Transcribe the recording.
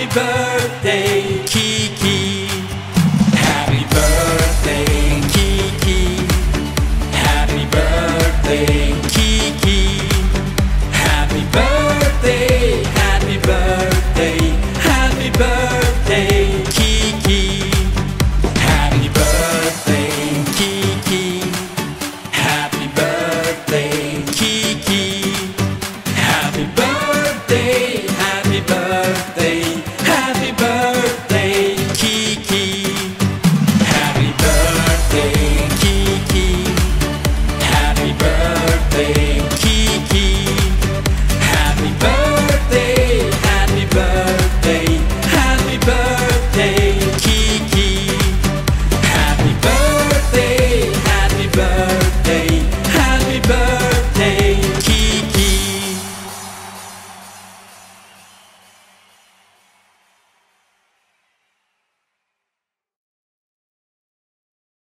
Happy birthday, Kiki. say